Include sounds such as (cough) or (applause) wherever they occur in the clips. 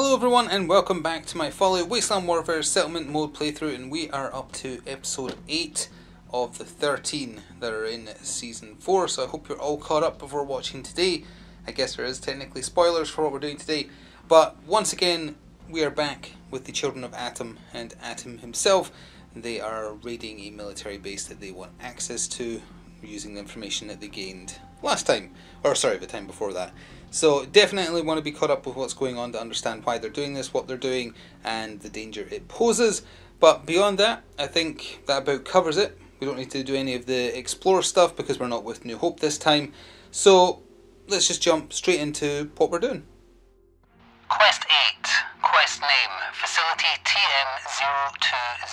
Hello everyone and welcome back to my Fallout Wasteland Warfare Settlement Mode playthrough and we are up to episode 8 of the 13 that are in season 4 so I hope you're all caught up before watching today. I guess there is technically spoilers for what we're doing today but once again we are back with the Children of Atom and Atom himself. They are raiding a military base that they want access to using the information that they gained last time, or sorry, the time before that. So definitely want to be caught up with what's going on to understand why they're doing this, what they're doing, and the danger it poses. But beyond that, I think that about covers it. We don't need to do any of the explore stuff because we're not with New Hope this time. So let's just jump straight into what we're doing. Quest 8. Quest name Facility TM020.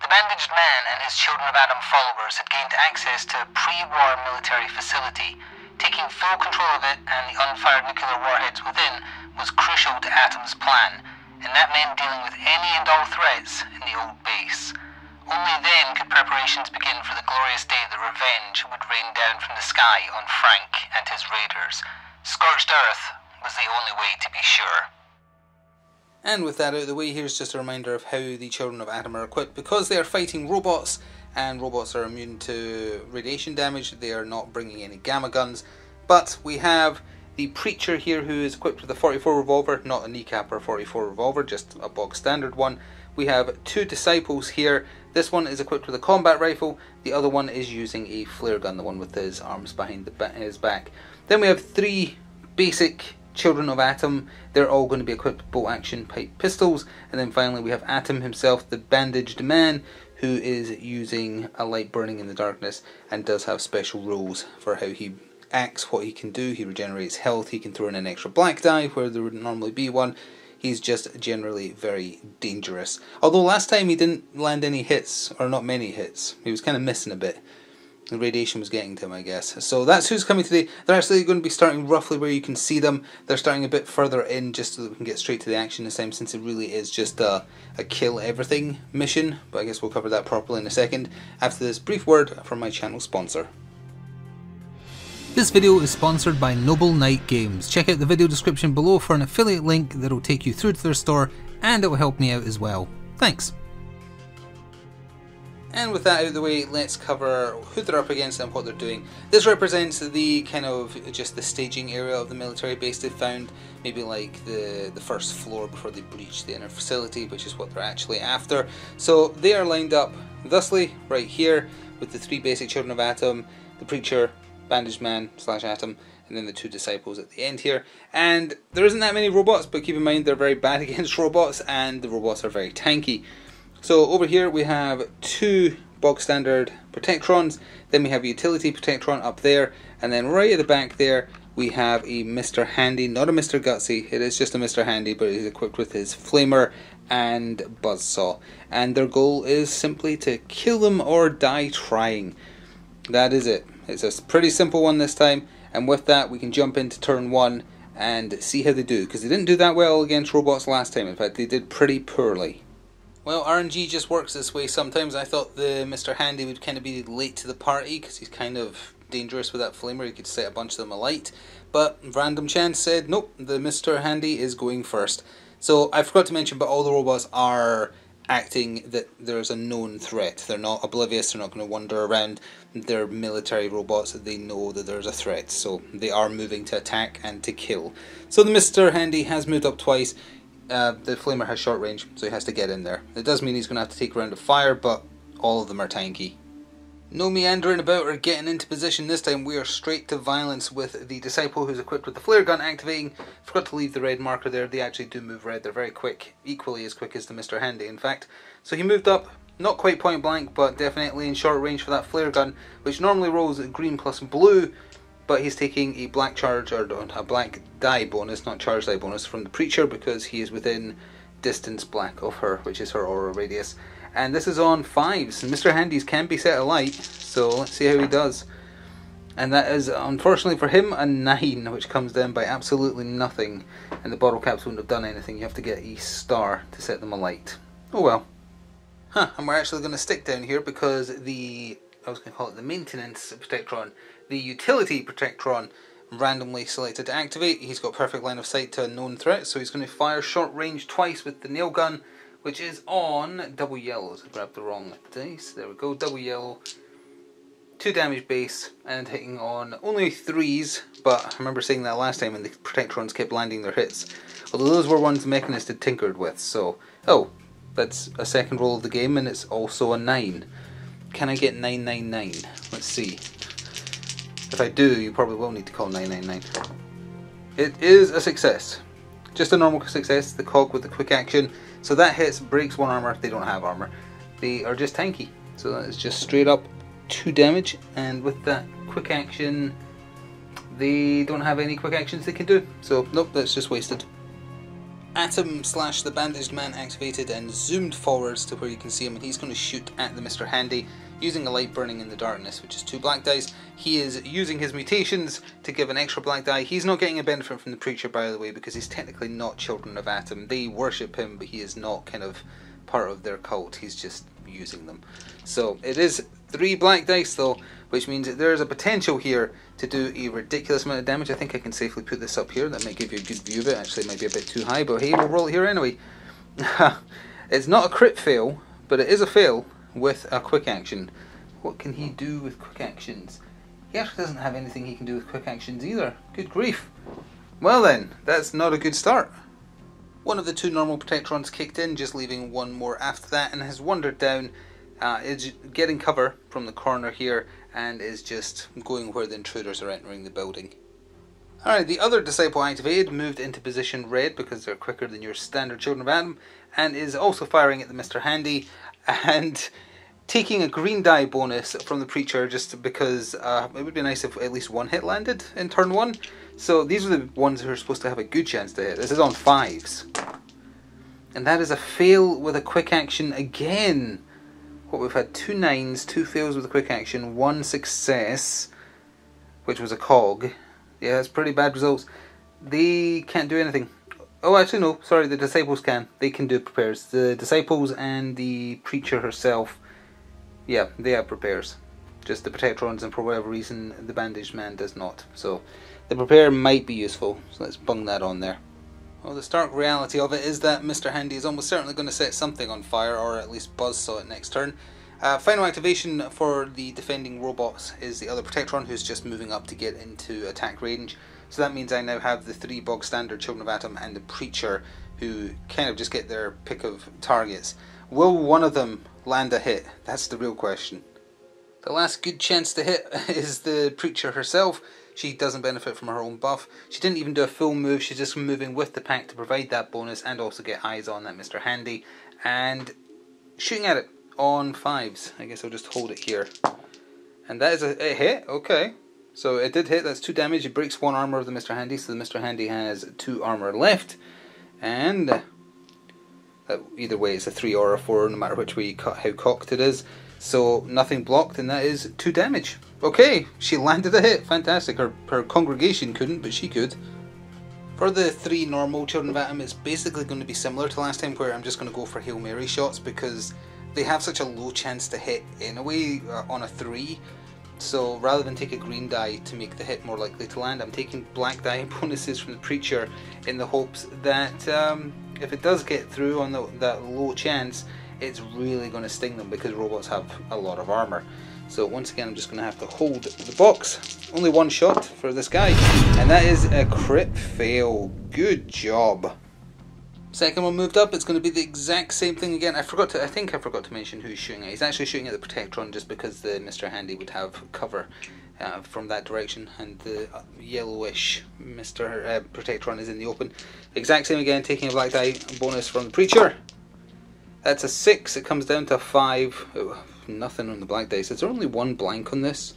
The bandaged man and his Children of Atom followers had gained access to a pre-war military facility. Taking full control of it and the unfired nuclear warheads within was crucial to Atom's plan, and that meant dealing with any and all threats in the old base. Only then could preparations begin for the glorious day that revenge would rain down from the sky on Frank and his raiders. Scorched Earth was the only way to be sure. And with that out of the way, here's just a reminder of how the Children of Atom are equipped. Because they are fighting robots, and robots are immune to radiation damage, they are not bringing any gamma guns. But we have the Preacher here who is equipped with a 44 revolver, not a kneecap or 44 revolver, just a bog standard one. We have two Disciples here. This one is equipped with a combat rifle, the other one is using a flare gun, the one with his arms behind the, his back. Then we have three basic Children of Atom, they're all going to be equipped with bolt action pipe pistols. And then finally, we have Atom himself, the bandaged man, who is using a light burning in the darkness and does have special rules for how he acts, what he can do. He regenerates health, he can throw in an extra black die where there would normally be one. He's just generally very dangerous. Although last time he didn't land any hits, or not many hits. He was kind of missing a bit the radiation was getting to him, I guess. So that's who's coming today. They're actually going to be starting roughly where you can see them. They're starting a bit further in just so that we can get straight to the action this time since it really is just a, a kill everything mission. But I guess we'll cover that properly in a second after this brief word from my channel sponsor. This video is sponsored by Noble Knight Games. Check out the video description below for an affiliate link that will take you through to their store and it will help me out as well. Thanks. And with that out of the way, let's cover who they're up against and what they're doing. This represents the kind of just the staging area of the military base they found, maybe like the, the first floor before they breach the inner facility, which is what they're actually after. So they are lined up thusly, right here, with the three basic children of Atom, the Preacher, Bandaged Man slash Atom, and then the two disciples at the end here. And there isn't that many robots, but keep in mind they're very bad (laughs) against robots, and the robots are very tanky. So over here we have two bog standard Protectrons, then we have a utility Protectron up there, and then right at the back there we have a Mr. Handy, not a Mr. Gutsy, it is just a Mr. Handy, but he's equipped with his Flamer and Buzzsaw. And their goal is simply to kill them or die trying. That is it. It's a pretty simple one this time, and with that we can jump into turn one and see how they do, because they didn't do that well against robots last time, in fact they did pretty poorly. Well, RNG just works this way sometimes. I thought the Mr. Handy would kind of be late to the party because he's kind of dangerous with that flamer. He could set a bunch of them alight. But random chance said, nope, the Mr. Handy is going first. So I forgot to mention, but all the robots are acting that there's a known threat. They're not oblivious, they're not going to wander around. They're military robots they know that there's a threat. So they are moving to attack and to kill. So the Mr. Handy has moved up twice uh, the flamer has short range, so he has to get in there. It does mean he's going to have to take a round of fire, but all of them are tanky. No meandering about or getting into position this time, we are straight to violence with the Disciple who's equipped with the flare gun activating. Forgot to leave the red marker there, they actually do move red, they're very quick, equally as quick as the Mr. Handy in fact. So he moved up, not quite point blank, but definitely in short range for that flare gun, which normally rolls green plus blue, but he's taking a black charge or a black die bonus, not charge die bonus, from the preacher because he is within distance black of her, which is her aura radius. And this is on fives. And Mr. Handy's can be set alight, so let's see how he does. And that is, unfortunately for him, a 9, which comes down by absolutely nothing. And the bottle caps wouldn't have done anything. You have to get a star to set them alight. Oh well. Huh, and we're actually going to stick down here because the, I was going to call it the maintenance Protectron, the utility Protectron randomly selected to activate. He's got perfect line of sight to a known threat, so he's going to fire short range twice with the nail gun, which is on double yellows. I grabbed the wrong dice. There we go, double yellow. Two damage base and hitting on only threes, but I remember saying that last time and the Protectrons kept landing their hits. Although those were ones Mechanist had tinkered with, so. Oh, that's a second roll of the game and it's also a 9. Can I get 999? Let's see. If I do, you probably will need to call 999. It is a success. Just a normal success, the cog with the quick action. So that hits, breaks one armor, they don't have armor. They are just tanky. So that is just straight up 2 damage, and with that quick action, they don't have any quick actions they can do. So, nope, that's just wasted. Atom slash the bandaged man activated and zoomed forwards to where you can see him and he's going to shoot at the Mr. Handy using a light burning in the darkness which is two black dice. He is using his mutations to give an extra black die. He's not getting a benefit from the Preacher by the way because he's technically not Children of Atom. They worship him but he is not kind of part of their cult. He's just using them. So it is three black dice though which means that there is a potential here to do a ridiculous amount of damage. I think I can safely put this up here. That might give you a good view of it. Actually, it might be a bit too high, but hey, we'll roll it here anyway. (laughs) it's not a crit fail, but it is a fail with a quick action. What can he do with quick actions? He actually doesn't have anything he can do with quick actions either. Good grief. Well then, that's not a good start. One of the two normal Protectrons kicked in, just leaving one more after that, and has wandered down uh, is getting cover from the corner here and is just going where the intruders are entering the building. Alright, the other Disciple activated moved into position red because they're quicker than your standard Children of Atom, and is also firing at the Mr. Handy and taking a green die bonus from the Preacher just because uh, it would be nice if at least one hit landed in turn one. So these are the ones who are supposed to have a good chance to hit. This is on fives. And that is a fail with a quick action again what we've had two nines, two fails with a quick action, one success, which was a cog. Yeah, that's pretty bad results. They can't do anything. Oh, actually, no. Sorry, the disciples can. They can do prepares. The disciples and the preacher herself, yeah, they have prepares. Just the protectrons, and for whatever reason, the bandaged man does not. So, the prepare might be useful. So let's bung that on there. Well, the stark reality of it is that Mr. Handy is almost certainly going to set something on fire, or at least buzzsaw it next turn. Uh, final activation for the defending robots is the other Protectron, who's just moving up to get into attack range. So that means I now have the three bog standard Children of Atom and the Preacher, who kind of just get their pick of targets. Will one of them land a hit? That's the real question. The last good chance to hit (laughs) is the Preacher herself. She doesn't benefit from her own buff. She didn't even do a full move, she's just moving with the pack to provide that bonus and also get eyes on that Mr. Handy. And shooting at it on fives. I guess I'll just hold it here. And that is a, a hit, okay. So it did hit, that's two damage. It breaks one armor of the Mr. Handy, so the Mr. Handy has two armor left. And uh, either way, it's a three or a four, no matter which way you cut, how cocked it is. So nothing blocked, and that is two damage. Okay, she landed a hit. Fantastic. Her, her congregation couldn't, but she could. For the three normal Children of Atom, it's basically going to be similar to last time, where I'm just going to go for Hail Mary shots because they have such a low chance to hit anyway uh, on a three. So rather than take a green die to make the hit more likely to land, I'm taking black die (laughs) bonuses from the Preacher in the hopes that um, if it does get through on the, that low chance, it's really going to sting them because robots have a lot of armor. So once again, I'm just going to have to hold the box. Only one shot for this guy, and that is a crit fail. Good job. Second one moved up, it's going to be the exact same thing again. I forgot to, I think I forgot to mention who's shooting at. He's actually shooting at the Protectron just because the Mr. Handy would have cover uh, from that direction, and the yellowish Mr. Uh, Protectron is in the open. Exact same again, taking a black die bonus from the Preacher. That's a 6, it comes down to a 5. Oh, nothing on the black dice. Is there only one blank on this?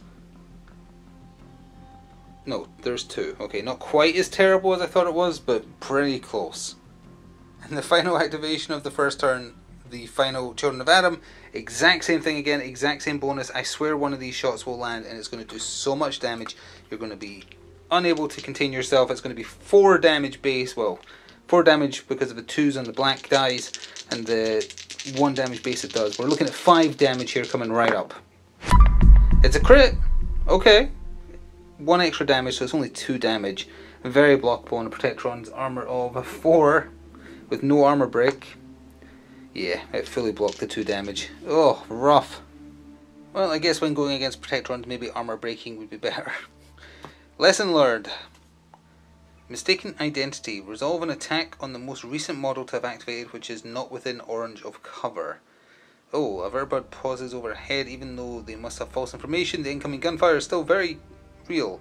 No, there's two. Okay, not quite as terrible as I thought it was, but pretty close. And the final activation of the first turn, the final Children of Atom, exact same thing again, exact same bonus. I swear one of these shots will land and it's going to do so much damage. You're going to be unable to contain yourself. It's going to be 4 damage base, well, 4 damage because of the 2s on the black dice and the 1 damage base it does. We're looking at 5 damage here coming right up. It's a crit. Okay. one extra damage, so it's only two damage. Very blockable on a Protectron's armor of four with no armor break. Yeah, it fully blocked the two damage. Oh, rough. Well, I guess when going against Protectrons, maybe armor breaking would be (laughs) better. Lesson learned. Mistaken identity. Resolve an attack on the most recent model to have activated which is not within orange of cover. Oh, a Vertibird pauses overhead even though they must have false information. The incoming gunfire is still very real.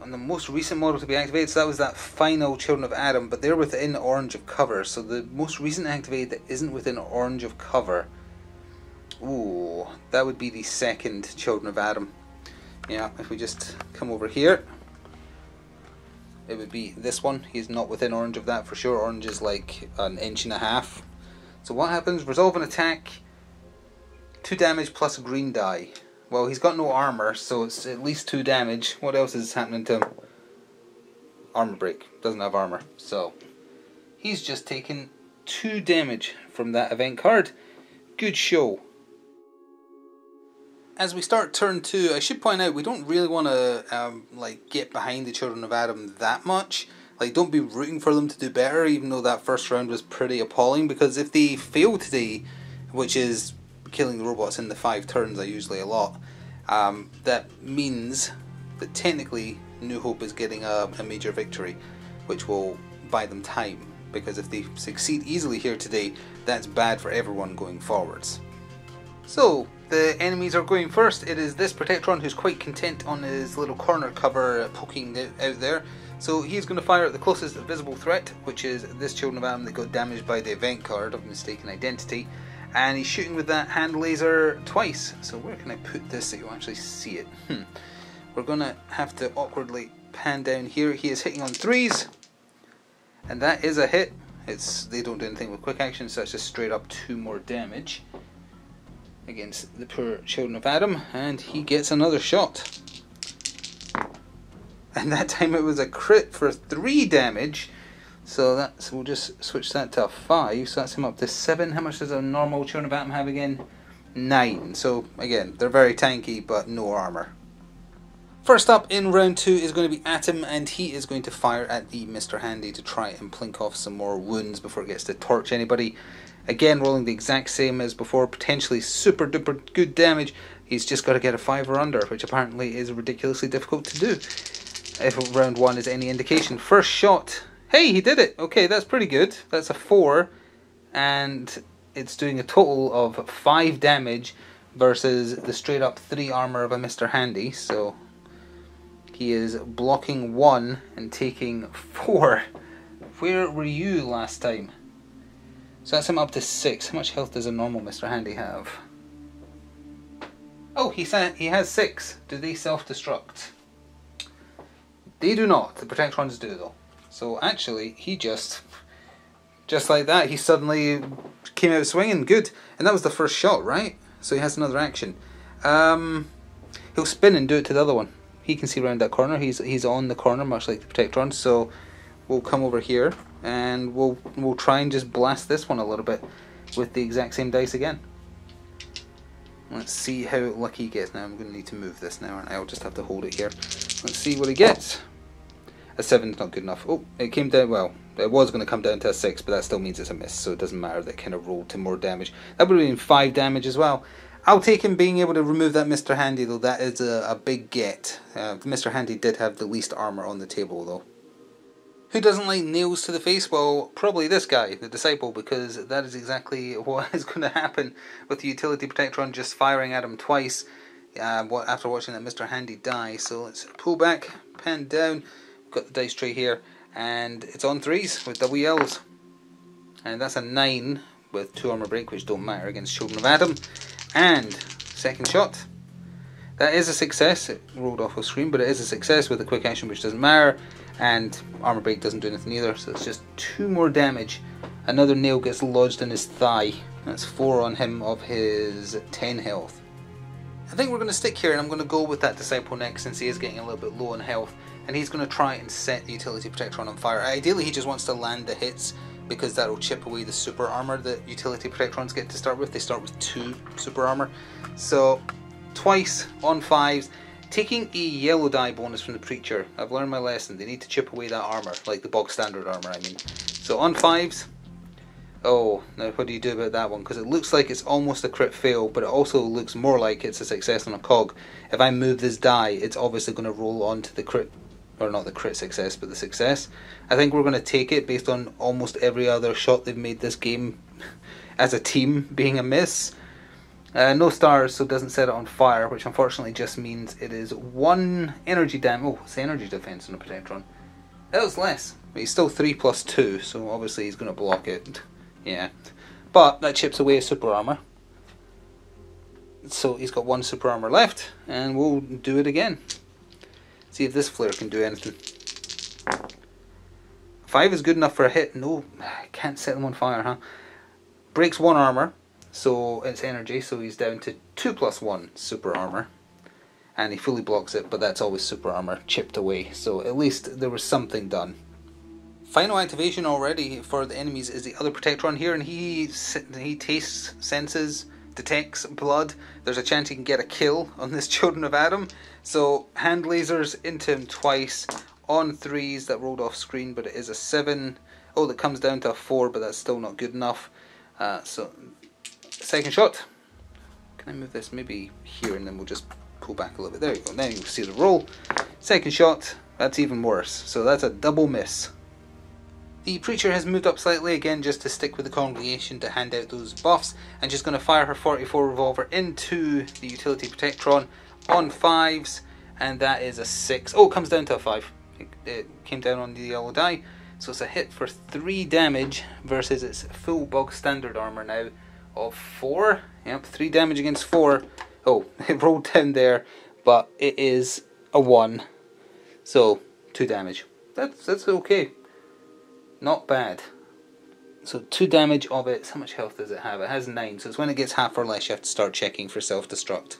On the most recent model to be activated, so that was that final Children of Atom, but they're within orange of cover. So the most recent activated that isn't within orange of cover. Ooh, that would be the second Children of Atom. Yeah, if we just come over here it would be this one. He's not within orange of that for sure. Orange is like an inch and a half. So what happens? Resolve an attack. Two damage plus a green die. Well, he's got no armor, so it's at least two damage. What else is happening to him? Armor break. Doesn't have armor. So he's just taken two damage from that event card. Good show as we start turn two, I should point out we don't really want to um, like get behind the Children of Atom that much. Like, don't be rooting for them to do better, even though that first round was pretty appalling. Because if they fail today, which is killing the robots in the five turns, I usually a lot, um, that means that technically New Hope is getting a, a major victory, which will buy them time. Because if they succeed easily here today, that's bad for everyone going forwards. So, the enemies are going first. It is this Protectron who's quite content on his little corner cover poking out there. So he's going to fire at the closest visible threat, which is this Children of Atom that got damaged by the event card of mistaken identity. And he's shooting with that hand laser twice. So where can I put this so you'll actually see it? Hmm. We're to have to awkwardly pan down here. He is hitting on threes. And that is a hit. It's They don't do anything with quick action, so it's just straight up two more damage against the poor children of Atom, and he gets another shot. And that time it was a crit for three damage. So that's we'll just switch that to five. So that's him up to seven. How much does a normal Children have again? Nine. So again, they're very tanky, but no armor. First up in round two is going to be Atom, and he is going to fire at the Mr. Handy to try and plink off some more wounds before it gets to torch anybody. Again, rolling the exact same as before, potentially super duper good damage. He's just got to get a 5 or under, which apparently is ridiculously difficult to do. If round 1 is any indication. First shot. Hey, he did it! Okay, that's pretty good. That's a 4. And it's doing a total of 5 damage versus the straight up 3 armor of a Mr. Handy. So he is blocking 1 and taking 4. Where were you last time? So that's him up to six. How much health does a normal Mr. Handy have? Oh, he he has six. Do they self-destruct? They do not. The Protectrons do though. So actually, he just, just like that, he suddenly came out swinging. Good. And that was the first shot, right? So he has another action. Um, he'll spin and do it to the other one. He can see around that corner. He's he's on the corner, much like the Protectron. So we'll come over here and we'll we'll try and just blast this one a little bit with the exact same dice again. Let's see how lucky he gets. Now I'm going to need to move this now, and I'll just have to hold it here. Let's see what he gets. A seven's not good enough. Oh, it came down. Well, it was going to come down to a six, but that still means it's a miss, so it doesn't matter. That kind of rolled to more damage. That would have been five damage as well. I'll take him being able to remove that Mr. Handy, though. That is a, a big get. Uh, Mr. Handy did have the least armor on the table, though. Who doesn't like nails to the face? Well, probably this guy, the Disciple, because that is exactly (laughs) what is going to happen with the Utility Protectron just firing at him twice uh, after watching that Mr. Handy die. So let's pull back, pen down, got the dice tray here, and it's on threes with double L's. And that's a 9 with 2 armor break, which don't matter against Children of Atom And second shot. That is a success. It rolled off the screen, but it is a success with a quick action, which doesn't matter and armor break doesn't do anything either so it's just two more damage another nail gets lodged in his thigh that's four on him of his 10 health I think we're going to stick here and I'm going to go with that Disciple next since he is getting a little bit low on health and he's going to try and set the Utility Protectron on fire ideally he just wants to land the hits because that'll chip away the super armor that Utility Protectrons get to start with they start with two super armor so twice on fives Taking a yellow die bonus from the Preacher, I've learned my lesson. They need to chip away that armour, like the bog standard armour, I mean. So on fives, oh, now what do you do about that one? Because it looks like it's almost a crit fail, but it also looks more like it's a success on a cog. If I move this die, it's obviously going to roll onto the crit, or not the crit success, but the success. I think we're going to take it based on almost every other shot they've made this game (laughs) as a team being a miss. Uh, no stars, so doesn't set it on fire, which unfortunately just means it is one energy dam. Oh, it's energy defense on a Protectron. That was less, but he's still 3 plus 2, so obviously he's going to block it. (laughs) Yeah. But that chips away super armor. So he's got one super armor left, and we'll do it again. See if this flare can do anything. Five is good enough for a hit. No, can't set them on fire, huh? Breaks one armor, so it's energy, so he's down to 2 plus 1 super armor. And he fully blocks it, but that's always super armor chipped away, so at least there was something done. Final activation already for the enemies is the other Protectron here, and he he tastes, senses, detects blood. There's a chance he can get a kill on this (laughs) Children of Atom. So hand lasers into him twice on threes that rolled off screen, but it is a seven. Oh, that comes down to a four, but that's still not good enough. Uh, so second shot. Can I move this maybe here and then we'll just pull back a little bit. There you go. Now you see the roll. Second shot. That's even worse. So that's a double miss. The Preacher has moved up slightly again just to stick with the congregation to hand out those buffs and just going to fire her 44 revolver into the utility Protectron on fives and that is a six. Oh, it comes down to a five. It, it came down on the yellow die. So it's a hit for three damage versus its full bog standard armor now of four. Yep, three damage against four. Oh, (laughs) it rolled down there, but it is a one. So two damage. That's that's okay. Not bad. So two damage of it. How much health does it have? It has nine. So it's when it gets half or less you have to start checking for self-destruct.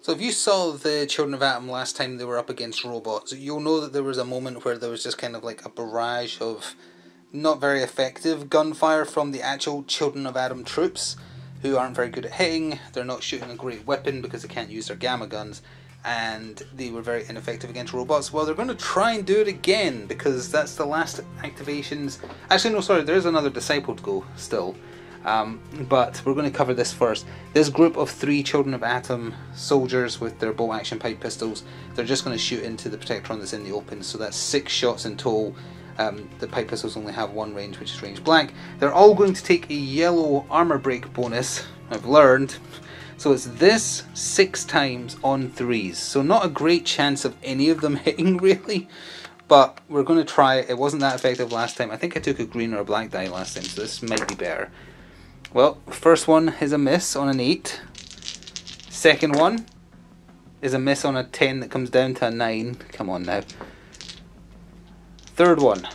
So if you saw the Children of Atom last time they were up against robots, you'll know that there was a moment where there was just kind of like a barrage of not very effective gunfire from the actual Children of Atom troops, who aren't very good at hitting, they're not shooting a great weapon because they can't use their gamma guns, and they were very ineffective against robots. Well, they're going to try and do it again because that's the last activations. Actually, no, sorry, there's another Disciple to go still. Um, but we're going to cover this first. This group of three Children of Atom soldiers with their bolt action pipe pistols, they're just going to shoot into the Protectron that's in the open. So that's six shots in total um, the pipe pistols only have one range, which is range blank. They're all going to take a yellow armor break bonus, I've learned. (laughs) So it's this six times on threes. So not a great chance of any of them (laughs) hitting, really. But we're going to try it. It wasn't that effective last time. I think I took a green or a black die last time, so this might be better. Well, first one is a miss on an 8. Second one is a miss on a 10 that comes down to a 9. Come on now. Third one.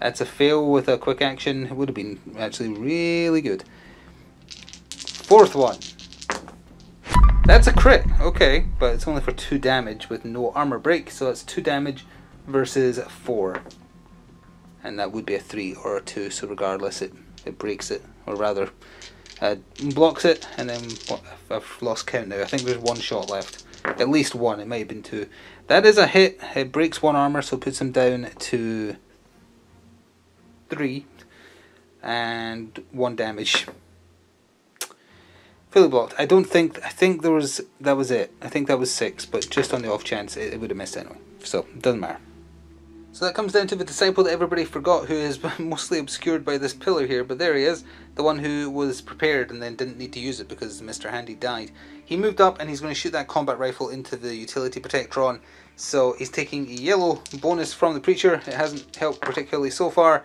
That's a fail with a quick action. It would have been actually really good. Fourth one. That's a crit. Okay, but it's only for 2 damage with no armor break. So it's 2 damage versus 4. And that would be a 3 or a 2. So regardless, it, it breaks it. Or rather, uh, blocks it. And then I've lost count now. I think there's one shot left. At least one. It might have been two. That is a hit. It breaks one armor, so puts him down to three and one damage. Fully blocked. I don't think. I think there was. That was it. I think that was six, but just on the off chance, it, it would have missed anyway. So it doesn't matter. So that comes down to the disciple that everybody forgot, who is (laughs) mostly obscured by this pillar here, but there he is, the one who was prepared and then didn't need to use it because Mr. Handy died. He moved up and he's going to shoot that combat rifle into the utility protectron, so he's taking a yellow bonus from the Preacher. It hasn't helped particularly so far,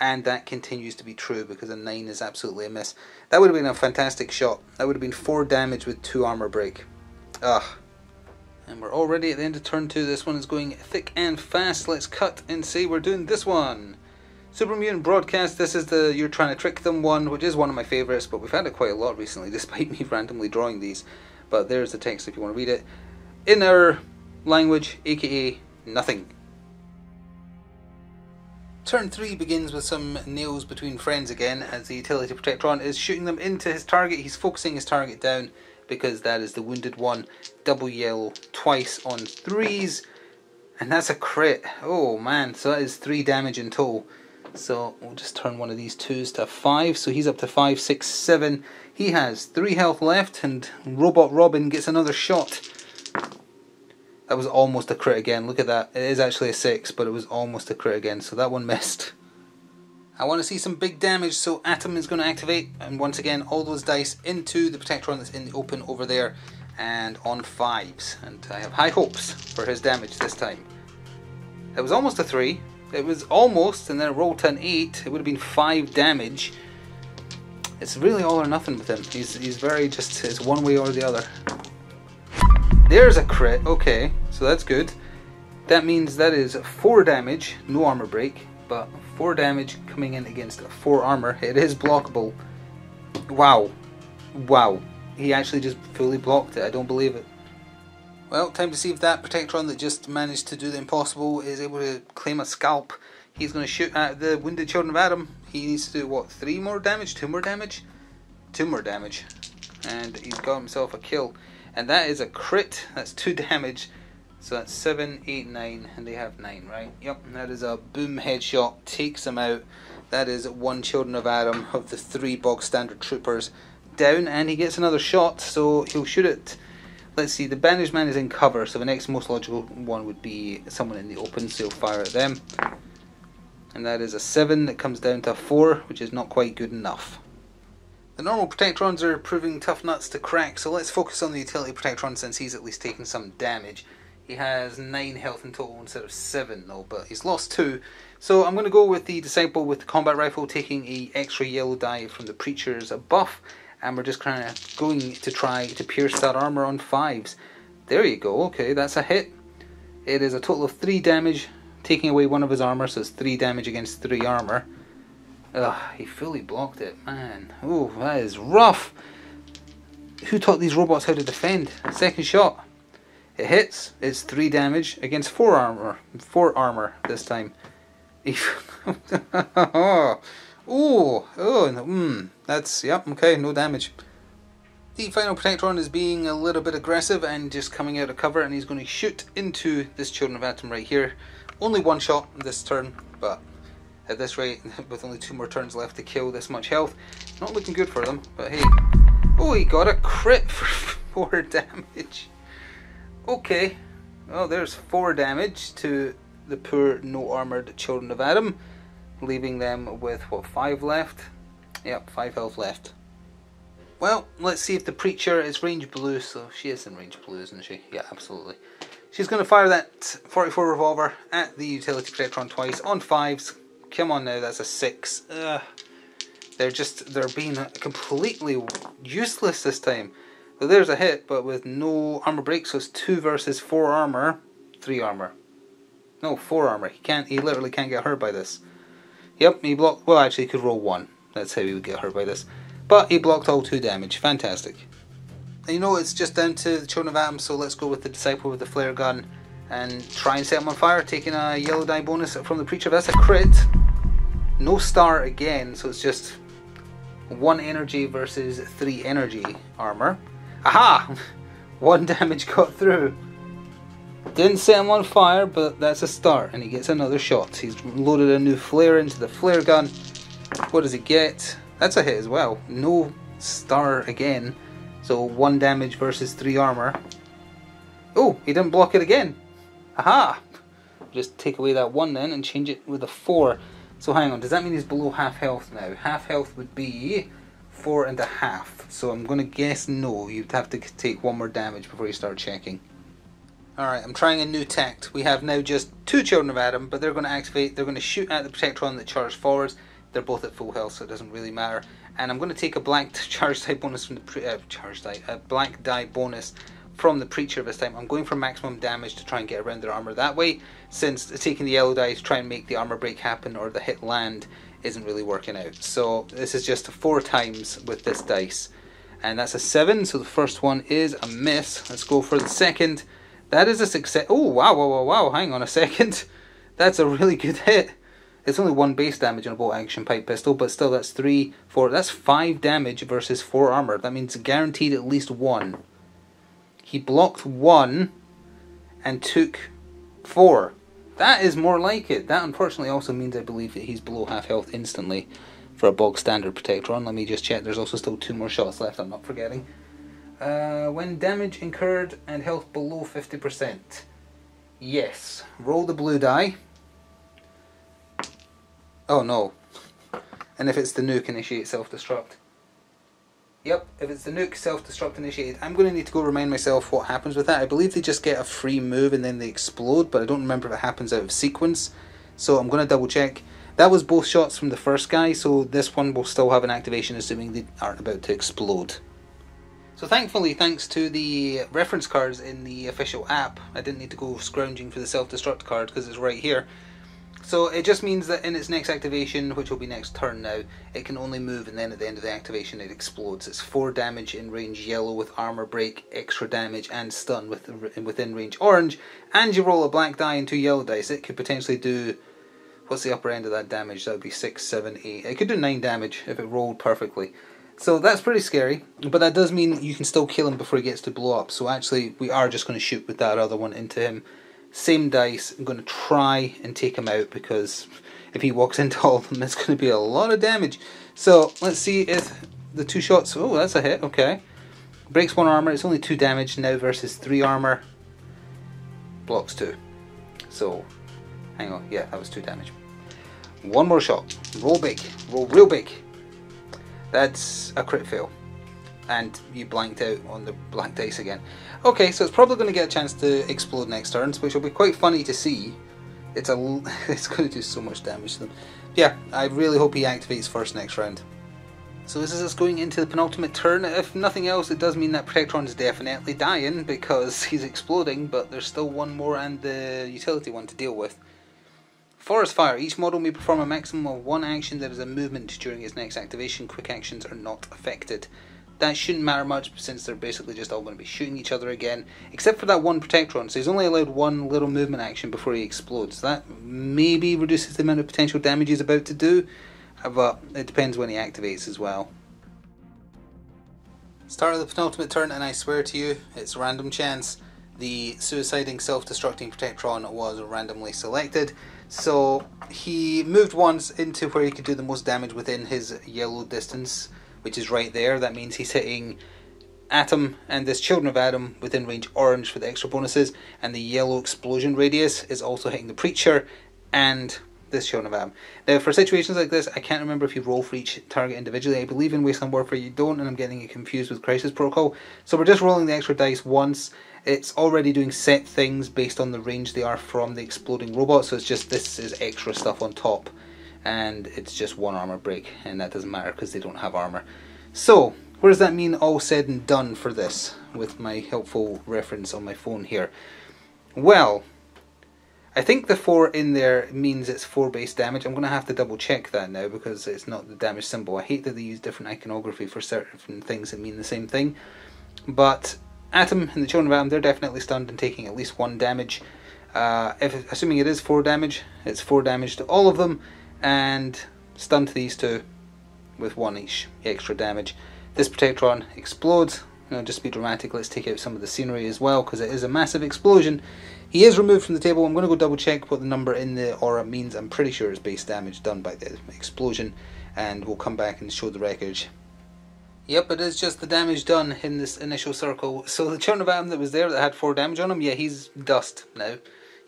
and that continues to be true because a 9 is absolutely a miss. That would have been a fantastic shot. That would have been 4 damage with 2 armor break. Ugh. And we're already at the end of turn two. This one is going thick and fast. Let's cut and say we're doing this one. Super Broadcast, this is the You're Trying to Trick Them one, which is one of my favourites, but we've had it quite a lot recently, (laughs) despite me randomly drawing these. But there's the text if you want to read it. In our language, aka nothing. Turn 3 begins with some nails between friends again, as the Utility Protectron is shooting them into his target. He's focusing his target down, because that is the wounded one. Double yellow twice on threes. And that's a crit. Oh man, so that is three damage in total. So we'll just turn one of these twos to five. So he's up to five, six, seven. He has three health left, and Robot Robin gets another shot. That was almost a crit again. Look at that. It is actually a six, but it was almost a crit again. So that one missed. I want to see some big damage, so Atom is going to activate, and once again, all those dice into the Protectron that's in the open over there, and on fives. And I have high hopes for his damage this time. It was almost a three. It was almost, and then it rolled to an eight. It would have been five damage. It's really all or nothing with him. He's he's very just it's one way or the other. There's a crit. Okay, so that's good. That means that is four damage, no armor break, but four damage coming in against four armor. It is blockable. Wow, wow. He actually just fully blocked it. I don't believe it. Well, time to see if that Protectron that just managed to do the impossible is able to claim a scalp. He's going to shoot at the Wounded Children of Atom. He needs to do, what, three more damage? Two more damage? Two more damage. And he's got himself a kill. And that is a crit. That's two (laughs) damage. So that's seven, eight, nine, and they have nine, right? Yep, that is a boom headshot. Takes them out. That is one Children of Atom of the three bog standard troopers down, and he gets another shot, so he'll shoot it let's see, the bandage man is in cover, so the next most logical one would be someone in the open, so he'll fire at them. And that is a 7 that comes down to a 4, which is not quite good enough. The normal Protectrons are proving tough nuts to crack, so let's focus on the utility Protectron since he's at least taken some damage. He has 9 health in total instead of 7 though, but he's lost 2. So I'm going to go with the Disciple with the combat rifle, taking a extra yellow die from the Preacher's buff, and we're just kind of going to try to pierce that armor on fives. There you go, okay, that's a hit. It is a total of 3 damage, taking away one of his armor, so it's 3 damage against 3 armor. Ugh, he fully blocked it, man. Oh, that is rough. Who taught these robots how to defend? Second shot. It hits, it's 3 damage against 4 armor. 4 armor this time. (laughs) Oh, oh, hmm, that's, yep, okay, no damage. The final Protectron is being a little bit aggressive and just coming out of cover and he's going to shoot into this Children of Atom right here. Only one shot this turn, but at this rate, (laughs) with only two more turns left to kill this much health, not looking good for them, but hey. Oh, he got a crit (laughs) for four damage. Okay, well there's four damage to the poor no armoured Children of Atom, leaving them with what five left? Yep five health left. Well let's see if the preacher is range blue. So she is in range blue isn't she? Yeah absolutely. She's going to fire that 44 revolver at the utility protectron twice on fives come on now that's a six Ugh. they're just they're being completely useless this time so there's a hit but with no armor break so it's two versus four armor three armor no four armor he can't he literally can't get hurt by this Yep, he blocked. Well, actually, he could roll one. That's how he would get hurt by this. But he blocked all two damage. Fantastic. And you know, it's just down to the Children of Atom, so let's go with the Disciple with the flare gun and try and set him on fire, taking a yellow die bonus from the Preacher. That's a crit. No star again, so it's just one energy versus three energy armor. Aha! (laughs) One damage got through. Didn't set him on fire, but that's a start, and he gets another shot. He's loaded a new flare into the flare gun. What does he get? That's a hit as well. No star again. So one damage versus three armor. Oh, he didn't block it again. Aha! Just take away that one then and change it with a four. So hang on, does that mean he's below half health now? Half health would be four and a half. So I'm going to guess no. You'd have to take one more damage before you start checking. Alright, I'm trying a new tact. We have now just two Children of Atom, but they're going to activate, they're going to shoot at the Protectron that charges forwards. They're both at full health, so it doesn't really matter. And I'm going to take a black (laughs) charge die bonus from the pre- uh, charge die, a black die bonus from the Preacher this time. I'm going for maximum damage to try and get around their armor that way, since taking the yellow die to try and make the armor break happen or the hit land isn't really working out. So this is just four times with this dice. And that's a seven, so the first one is a miss. Let's go for the second. That is a success. Oh, wow, wow, wow, wow. Hang on a (laughs) second. That's a really good hit. It's only one base damage on a bolt action pipe pistol, but still that's three, four, that's five damage versus four armor. That means guaranteed at least one. He blocked one and took four. That is more like it. That unfortunately also means I believe that he's below half health instantly for a bog standard protector, Protectron. Let me just check. There's also still two more shots left. I'm not forgetting. Uh, when damage incurred and health below 50%. Yes. Roll the blue die. Oh no. And if it's the nuke, initiate self-destruct. Yep, if it's the nuke self-destruct initiated, I'm going to need to go remind myself what happens with that. I believe they just get a free move and then they explode, but I don't remember if it happens out of sequence. So I'm going to double check. That was both shots from the first guy, so this one will still have an activation assuming they aren't about to explode. So thankfully, thanks to the reference cards in the official app, I didn't need to go scrounging for the self-destruct card because it's right here. So it just means that in its next activation, which will be next turn now, it can only move and then at the end of the activation it explodes. It's 4 damage in range yellow with armor break, extra damage and stun with within range orange, and you roll a black die and two yellow dice. It could potentially do, what's the upper end of that damage? That would be 6, 7, 8. It could do 9 damage if it rolled perfectly. So that's pretty scary, but that does mean you can still kill him before he gets to blow up. So actually we are just going to shoot with that other one into him same dice. I'm going to try and take him out because if he walks (laughs) into all of them, it's going to be a lot of damage. So let's see if the two shots. Oh, that's a hit. Okay. Breaks one armor. It's only two damage now versus three armor. Blocks two. So, hang on. Yeah, that was two damage. One more shot. Roll big. Roll real big. That's a crit fail and you blanked out on the black dice again. Okay, so it's probably going to get a chance to explode next turn, which will be quite funny to see. It's a, (laughs) it's going to do so much damage to them. Yeah, I really hope he activates first next round. So this is us going into the penultimate turn. If nothing else, it does mean that Protectron is definitely dying (laughs) because (laughs) he's exploding, but there's still one more and the utility one to deal with. Forest Fire. Each model may perform a maximum of one action that is a movement during its next activation. Quick actions are not affected that shouldn't matter much since they're basically just all going to be shooting each other again, except for that one Protectron. So he's only allowed one little movement action before he explodes. That maybe reduces the amount of potential damage he's about to do, uh, but it depends when he activates as well. Start of the penultimate turn, and I swear to you, it's random chance. The suiciding, self-destructing Protectron was randomly selected, so he moved once into where he could do the most damage within his yellow distance which is right there. That means he's hitting Atom and this Children of Atom within range orange for the extra bonuses, and the yellow explosion radius is also hitting the Preacher and this Children of Atom. Now, for situations like this, I can't remember if you roll for each target individually. I believe in Wasteland Warfare you don't, and I'm getting it confused with Crisis Protocol. So we're just rolling the extra dice once. It's already doing set things based on the range they are from the exploding robot, so it's just this is extra stuff on top and it's just one armor break and that doesn't matter because they don't have armor. So, what does that mean all said and done for this with my helpful reference on my phone here? Well, I think the 4 in there means it's 4 base damage. I'm going to have to double check that now because it's not the damage symbol. I hate that they use different iconography for certain things that mean the same thing. But Atom and the Children of Atom, they're definitely stunned and taking at least 1 damage. Uh, if Assuming it is 4 damage, it's 4 damage to all of them and stun to these two with one each extra damage. This Protectron explodes. You know, just to be dramatic, let's take out some of the scenery as well because it is a massive explosion. He is removed from the table. I'm going to go double check what the number in the aura means. I'm pretty sure it's base damage done by the explosion, and we'll come back and show the wreckage. Yep, it is just the damage done in this initial circle. So the Atom that was there that had 4 damage on him, yeah, he's dust now.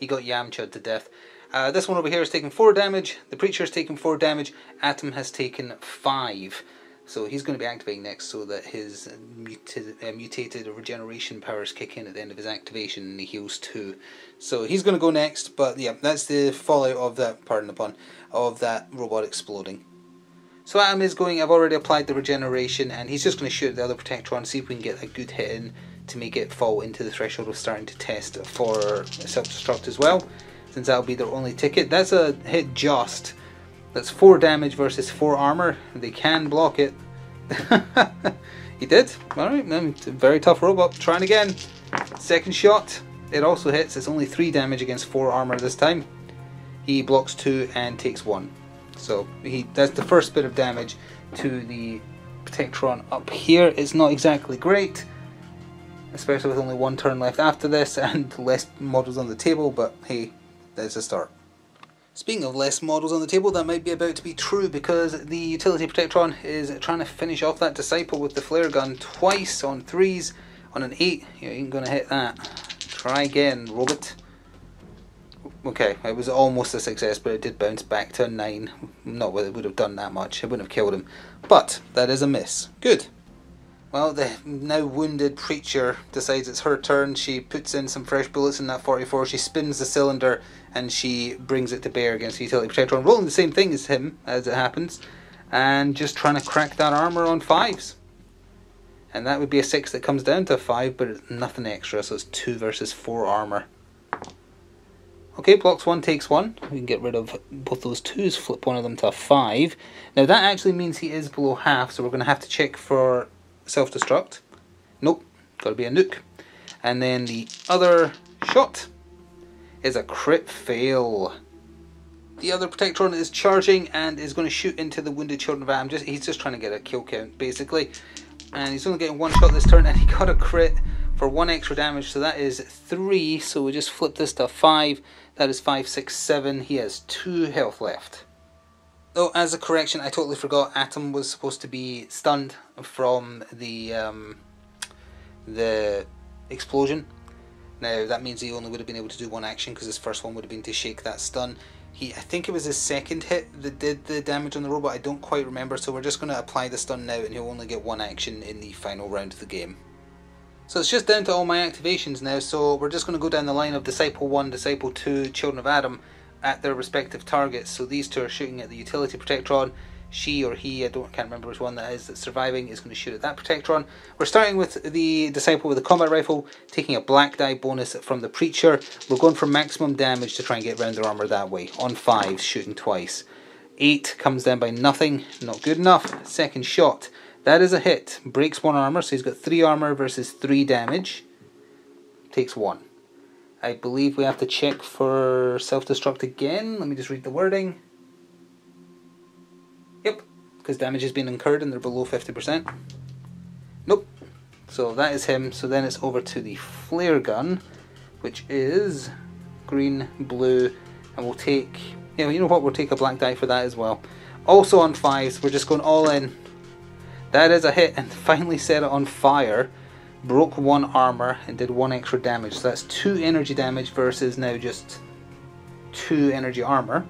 He got Yamcha'd to death. Uh, this one over here is taking 4 damage, the Preacher is taking 4 damage, Atom has taken 5. So he's going to be activating next so that his mutated, uh, mutated regeneration powers kick in at the end of his activation and he heals 2. So he's going to go next, but yeah, that's the fallout of that, pardon the pun, of that robot exploding. So Atom is going, I've already applied the regeneration and he's just going to shoot the other Protectron, see if we can get a good hit in to make it fall into the threshold of starting to test for self-destruct as well since that'll be their only ticket. That's a hit just. That's 4 damage versus 4 armor. They can block it. (laughs) he did. Alright, very tough robot. Trying again. Second shot. It also hits. It's only 3 damage against 4 armor this time. he blocks two and takes one. So he that's the first bit of damage to the Protectron up here. It's not exactly great, especially with only one turn left after this (laughs) and less models on the table, but hey, there's a start. Speaking of less models on the table, that might be about to be true because the Utility Protectron is trying to finish off that Disciple with the flare gun twice on threes. On an eight, you ain't gonna hit that. Try again, robot. Okay, it was almost a success, but it did bounce back to a nine. Not that it would have done that much, it wouldn't have killed him. But that is a miss. Good. Well, the now wounded preacher decides it's her turn. She puts in some fresh bullets in that 44. She spins the cylinder and she brings it to bear against the utility protectron. rolling the same thing as him, as it happens, and just trying to crack that armor on fives. And that would be a six that comes down to a five, but it's nothing extra, so it's two versus four armor. Okay, blocks one takes one. We can get rid of both those twos, flip one of them to a five. Now that actually means he is below half, so we're going to have to check for self-destruct. Nope, got to be a nuke. And then the other shot is a crit fail. The other Protectron is charging and is going to shoot into the wounded Children of Atom. Just, he's just trying to get a kill count, basically. And he's only getting one shot this turn, and he got a crit for one extra damage, so that is three. So we just flip this to five. That is five, six, seven. He has two health left. Though, as a correction, I totally forgot Atom was supposed to be stunned from the um, the explosion. Now that means he only would have been able to do one action because his first one would have been to shake that stun. He, I think it was his second hit that did the damage on the robot. I don't quite remember, so we're just going to apply the stun now, and he'll only get one action in the final round of the game. So it's just down to all my activations now. So we're just going to go down the line of Disciple One, Disciple Two, Children of Atom, at their respective targets. So these two are shooting at the Utility Protectron. She or he, I don't can't remember which one that is that's surviving, is going to shoot at that Protectron. We're starting with the Disciple with a combat rifle, taking a black die bonus from the Preacher. We're going for maximum damage to try and get round their armor that way. On five, shooting twice. Eight comes down by nothing, not good enough. Second shot, that is a hit. Breaks one armor, so he's got three armor versus three damage. Takes one. I believe we have to check for self-destruct again. Let me just read the wording. Because damage has been incurred and they're below 50%. Nope. So that is him. So then it's over to the flare gun, which is green, blue, and we'll take, you know, you know what, we'll take a black die for that as well. Also on fives, we're just going all in. That is a hit and (laughs) finally set it on fire broke one armor and did one extra damage. So that's two energy damage versus now just two energy armor.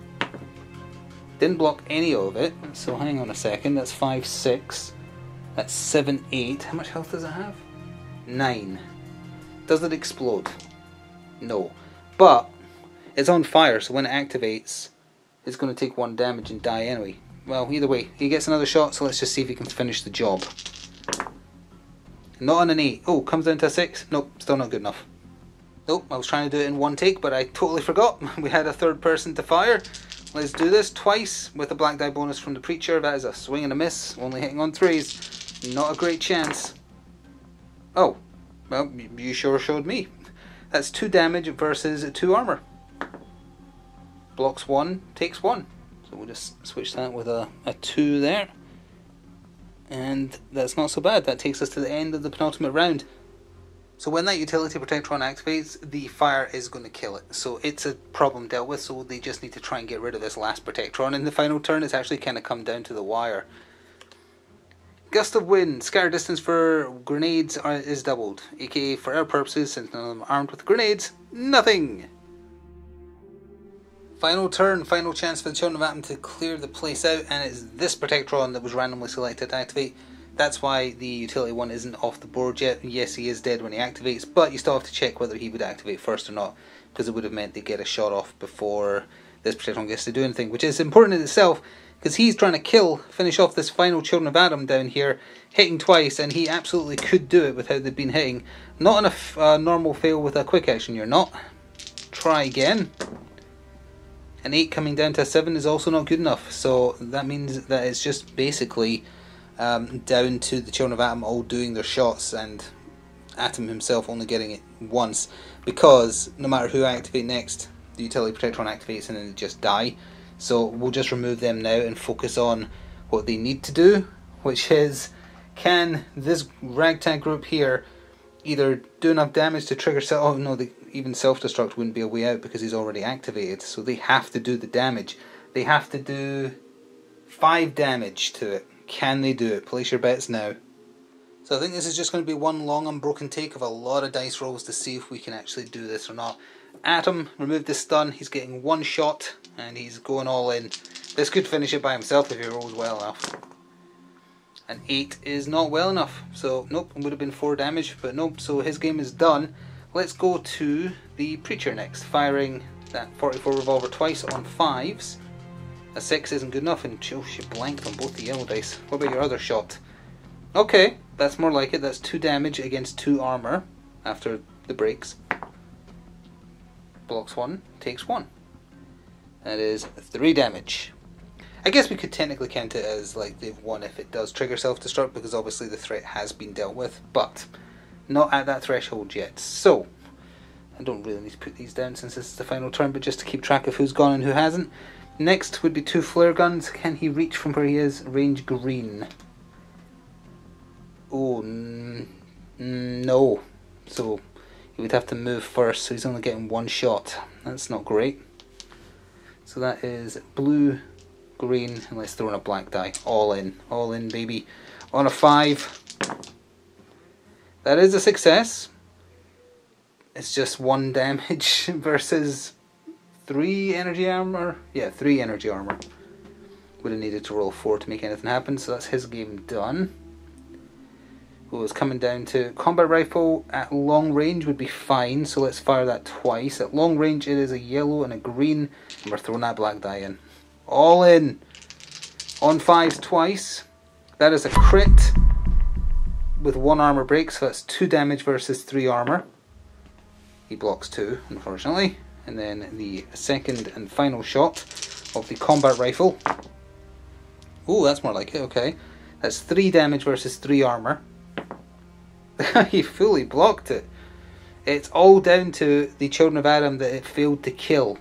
Didn't block any of it, so hang on a second. That's 5, 6. That's 7, 8. How much health does it have? 9. Does it explode? No. But it's on fire, so when it activates, it's going to take one damage and die anyway. Well, either way, he gets another shot, so let's just see if he can finish the job. Not on an 8. Oh, comes down to a 6. Nope, still not good enough. Nope, I was trying to do it in one take, but I totally forgot. (laughs) We had a third person to fire. Let's do this twice with a black die bonus from the Preacher. That is a swing and a miss, only hitting on threes. Not a great chance. Oh, well, you sure showed me. That's 2 damage versus 2 armor. Blocks 1, takes 1. So we'll just switch that with a, a 2 there and that's not so bad. That takes us to the end of the penultimate round. So when that utility protectron activates, the fire is going to kill it. So it's a problem dealt with, so they just need to try and get rid of this last protectron. In the final turn, it's actually kind of come down to the wire. Gust of wind, scatter distance for grenades are, is doubled, aka for our purposes, since none of them are armed with grenades, nothing! Final turn, final chance for the Children of Atom to clear the place out, and it's this Protectron that was randomly selected to activate. That's why the utility one isn't off the board yet. Yes, he is dead when he activates, but you still have to check whether he would activate first or not, because it would have meant they get a shot off before this Protectron gets to do anything, which is important in itself, because he's trying to kill, finish off this final Children of Atom down here, hitting twice, and he absolutely could do it without they've been hitting. Not a uh, normal fail with a quick action, you're not. Try again an 8 coming down to a 7 is also not good enough. So that means that it's just basically um, down to the Children of Atom all doing their shots and Atom himself only getting it once. Because no matter who I activate next, the utility protectron activates and then they just die. So we'll just remove them now and focus on what they need to do, which is can this ragtag group here either do enough damage to trigger self oh no the, even self-destruct wouldn't be a way out because he's already activated so they have to do the damage they have to do five damage to it can they do it? Place your bets now. So I think this is just going to be one long unbroken take of a lot of dice rolls to see if we can actually do this or not. Atom removed the stun. He's getting one shot and he's going all in. This could finish it by himself if he rolls well enough. And 8 is not well enough. So, nope, would have been 4 damage, but nope, so his game is done. Let's go to the Preacher next, firing that 44 revolver twice on 5s. A 6 isn't good enough, and oh, she blanked on both the yellow dice. What about your other shot? Okay, that's more like it. That's 2 damage against 2 armor after the breaks. Blocks 1, takes 1. That is 3 damage. I guess we could technically count it as like they've won if it does trigger self destruct because obviously the threat has been dealt with, but not at that threshold yet. So I don't really need to put these down since this is the final turn, but just to keep track of who's gone and who hasn't. Next would be two flare guns. Can he reach from where he is? Range green. Oh, no. So he would have to move first, so he's only getting one shot. That's not great. So that is blue green, and let's throw in a black die. All in, all in, baby. On a five. That is a success. It's just one (laughs) damage versus three energy armor. Yeah, three energy armor. Would have needed to roll four to make anything happen, so that's his game done. Who is coming down to combat rifle at long range would be fine, so let's fire that twice. At long range, it is a yellow and a green, and we're throwing that black die in. All in. On fives twice. That is a crit with one armor break, so that's two damage versus three armor. He blocks two, unfortunately. And then the second and final shot of the combat rifle. Oh, that's more like it, okay. That's three damage versus three armor. (laughs) he fully blocked it. It's all down to the Children of Atom that it failed to kill.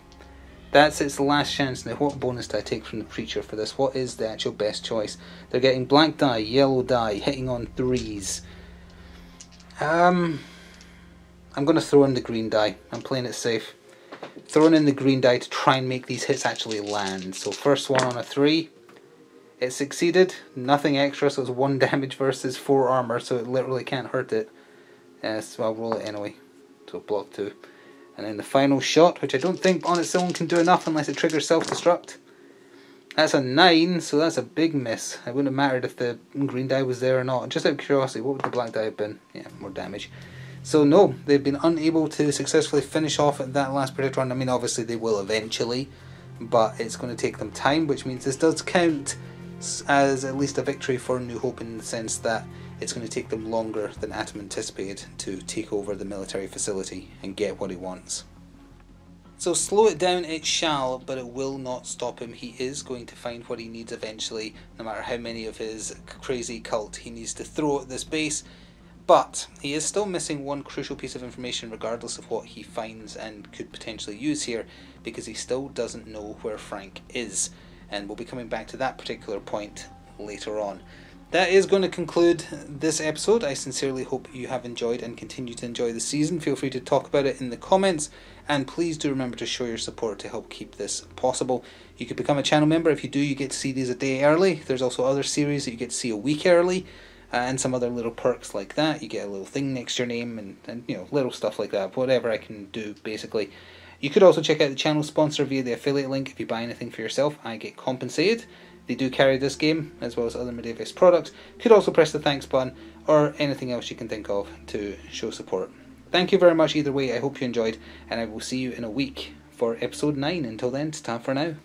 That's its last chance now. What bonus do I take from the Preacher for this? What is the actual best choice? They're getting black die, yellow die, hitting on threes. Um, I'm going to throw in the green die. I'm playing it safe. Throwing in the green die to try and make these hits actually land. So first one on a three. It succeeded. Nothing extra, so it's one (laughs) damage versus four armor, so it literally can't hurt it. Yes, so I'll roll it anyway. So block two. And then the final shot, which I don't think on its own can do enough unless it triggers self-destruct. That's a 9, so that's a big miss. It wouldn't have mattered if the green die was there or not. Just out of curiosity, what would the black die have been? Yeah, more damage. So no, they've been unable to successfully finish off that last Protectron. I mean, obviously they will eventually, but it's going to take them time, which means this does count as at least a victory for New Hope in the sense that it's going to take them longer than Atom anticipated to take over the military facility and get what he wants. So slow it down it shall, but it will not stop him. He is going to find what he needs eventually, no matter how many of his crazy cult he needs to throw at this base. But he is still missing one crucial piece of information regardless of what he finds and could potentially use here, because he still doesn't know where Frank is. And we'll be coming back to that particular point later on that is going to conclude this episode. I sincerely hope you have enjoyed and continue to enjoy the season. Feel free to talk about it in the comments, and please do remember to show your support to help keep this possible. You could become a channel member. If you do, you get to see these a day early. There's also other series that you get to see a week early, uh, and some other little perks like that. You get a little thing next to your name, and, and you know little stuff like that. Whatever I can do, basically. You could also check out the channel sponsor via the affiliate link. If you buy anything for yourself, I get compensated. They do carry this game, as well as other Modiphius products. Could also press the thanks button, or anything else you can think of to show support. Thank you very much either way, I hope you enjoyed, and I will see you in a week for episode 9. Until then, time for now.